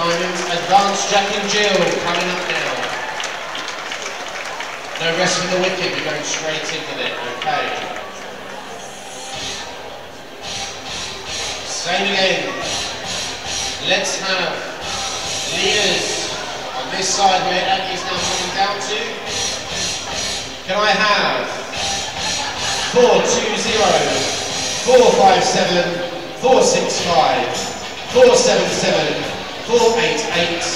diamonds. Advanced Jack and Jill coming up now. No rest for the wicked, we're going straight into it, okay. Same again. Let's have leaders on this side where Aggie is now coming down to. Can I have 420 457 465 477 488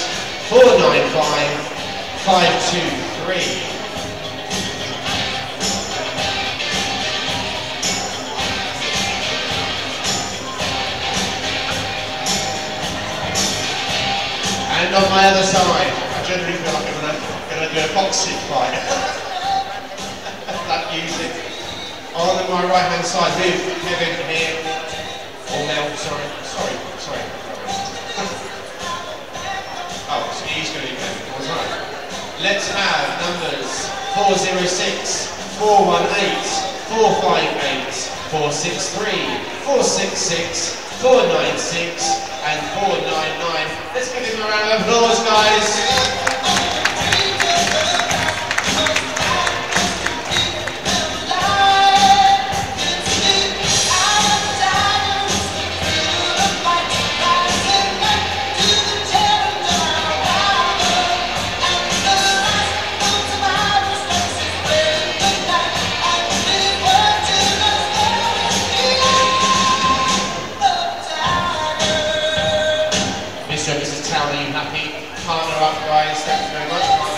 495 523. And on my other side, I generally feel like I'm going to do a boxing fight. that music. Oh, on my right hand side with Kevin here. Oh, Mel, sorry, sorry, sorry. Let's have numbers 406, 418, 458, 463, 466, 496, and 499. Let's give him a round of applause, guys.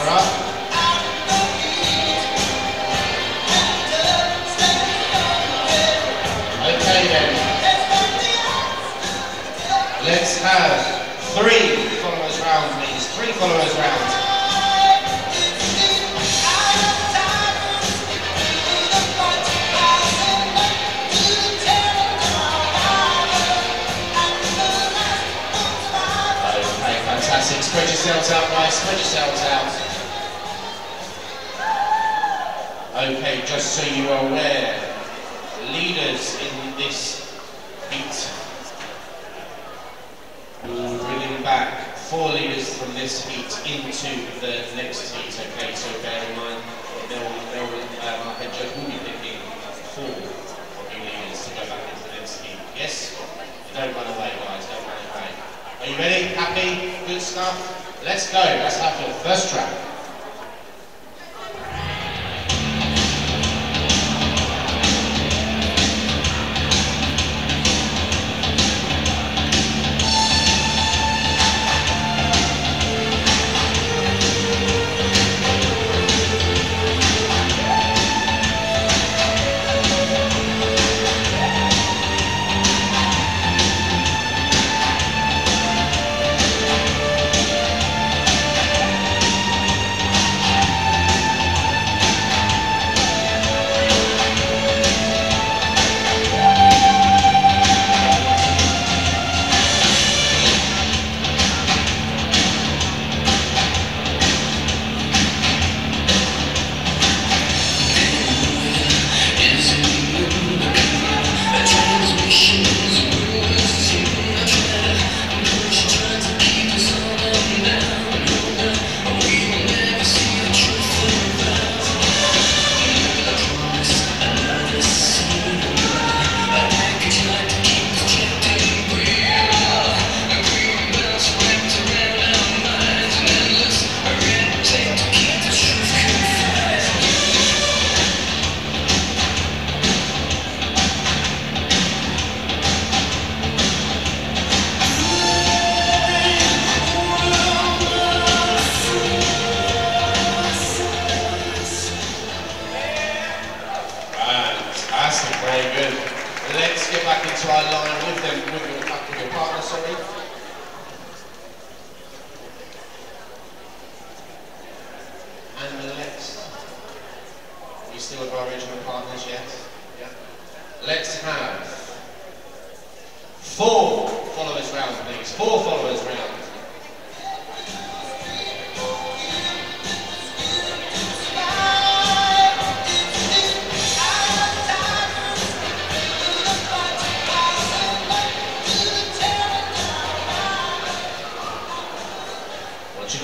Okay then. Let's have three followers round, please. Three followers round. Okay, fantastic. Spread yourselves out, guys. Spread yourselves out. Okay, just so you are aware, leaders in this heat will bring back four leaders from this heat into the next heat. Okay, so bear in mind they'll, they'll um, head judge will be picking four you leaders to go back into the next heat. Yes? Don't run away, guys. Don't run away. Are you ready? Happy? Good stuff? Let's go. Let's have the first track.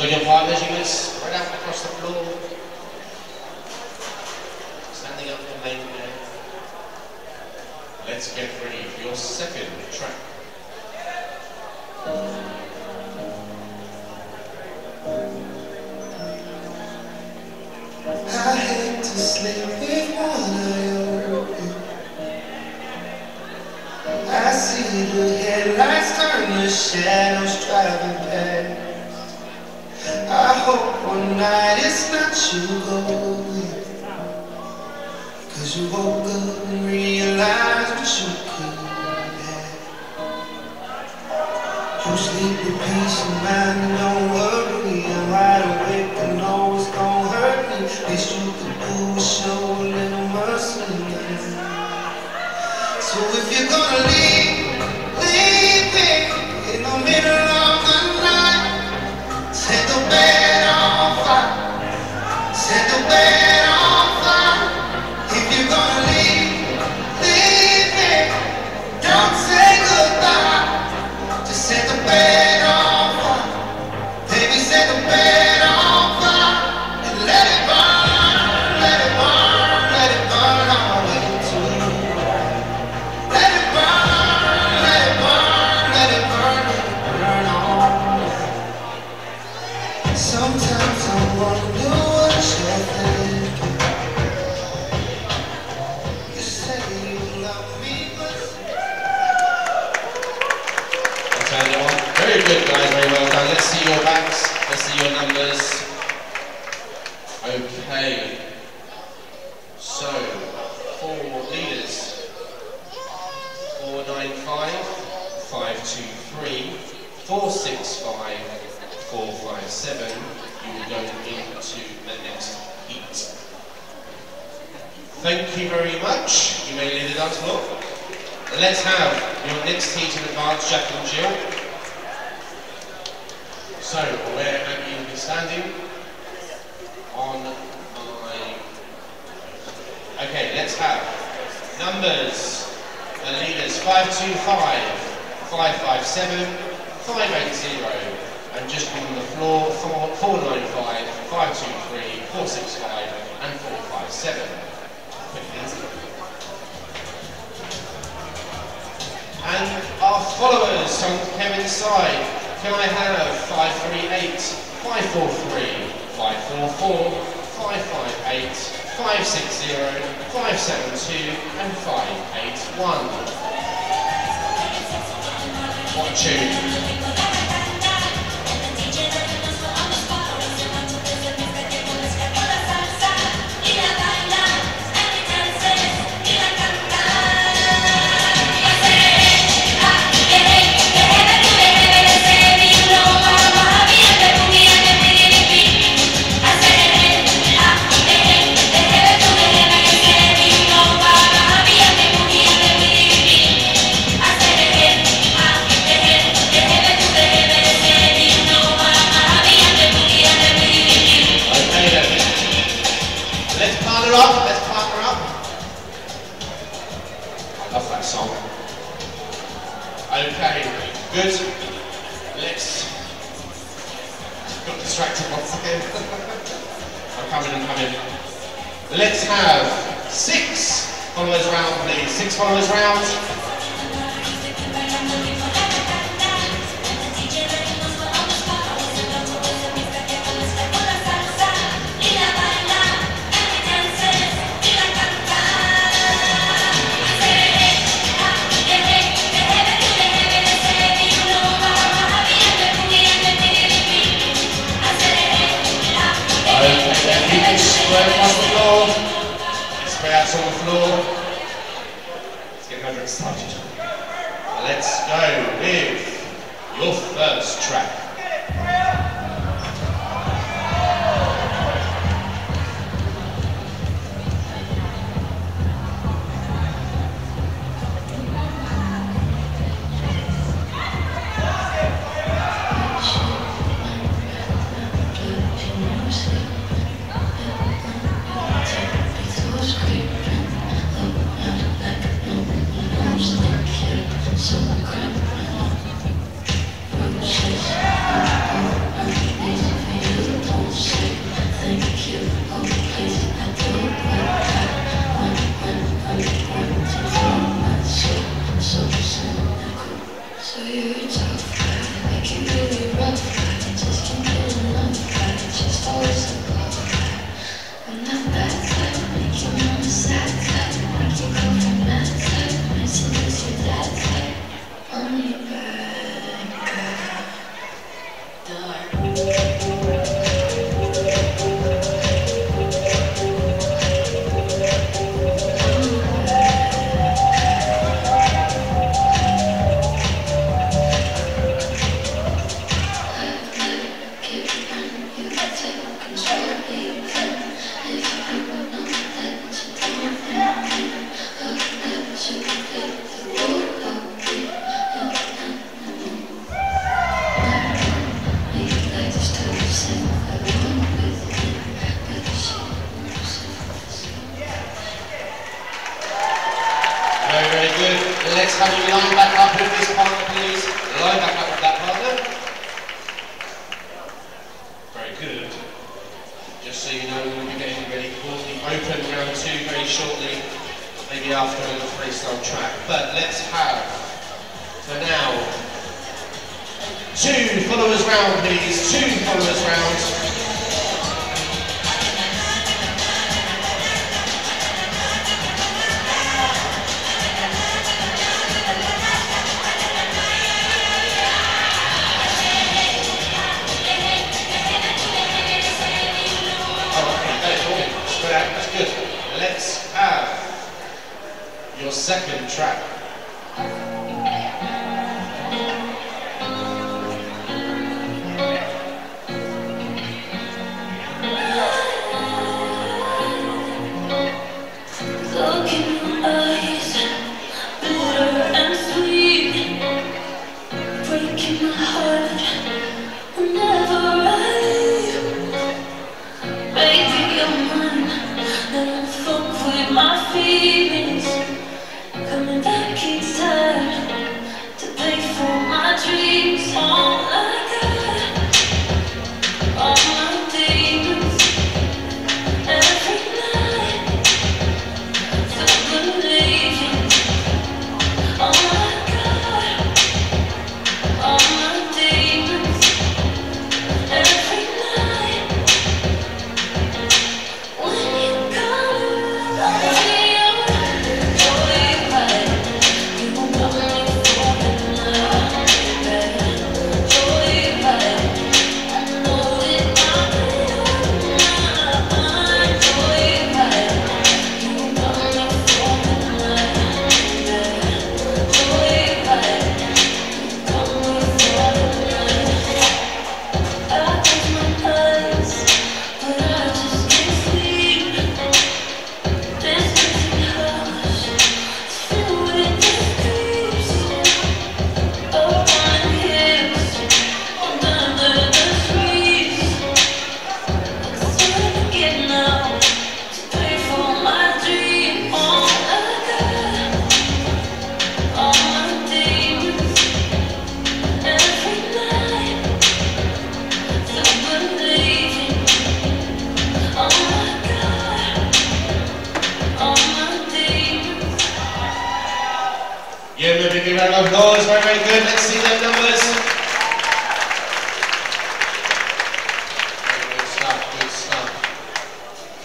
Got your partners, you can spread out across the floor. Standing up the lane there. Let's get ready for your second track. I hate to sleep with one open. I see the headlights turn the shadows driving past. One night it's not you going. Cause you woke up and realized what you could have. You sleep with peace of mind and don't worry. I'm wide awake and know it's gonna hurt me. Set the bed Very good, guys. Very well done. Let's see your backs. Let's see your numbers. Okay. So, four leaders. 495, 523, 465, 457. You will go into the next heat. Thank you very much. You may leave the dance floor. Let's have your next heat in advance, Jack and Jill. So, where am you standing? On my... Okay, let's have numbers. The leaders 525, 557, 580, and just on the floor 4, 495, 523, 465, and 457. And our followers on Kevin's side, I have 538, 543, 544, 558, 560, 572, and 581. What tune? Let's go with your first track. Line back up with this partner, please. Line back up with that partner. Very good. Just so you know, we'll be getting ready for the open round two very shortly, maybe after the freestyle track. But let's have, for now, two followers round, please. Two followers round. Round of applause. Very, very good. Let's see them numbers. Good stuff. Good stuff.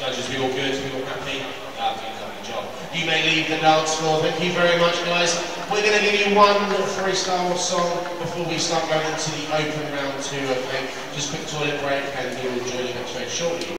Judges, we all good? We all happy? Lovely, lovely job. You may leave the dance floor. Thank you very much, guys. We're going to give you one freestyle song before we start going into the open round two. Okay, just quick toilet break, and you'll join you next very shortly.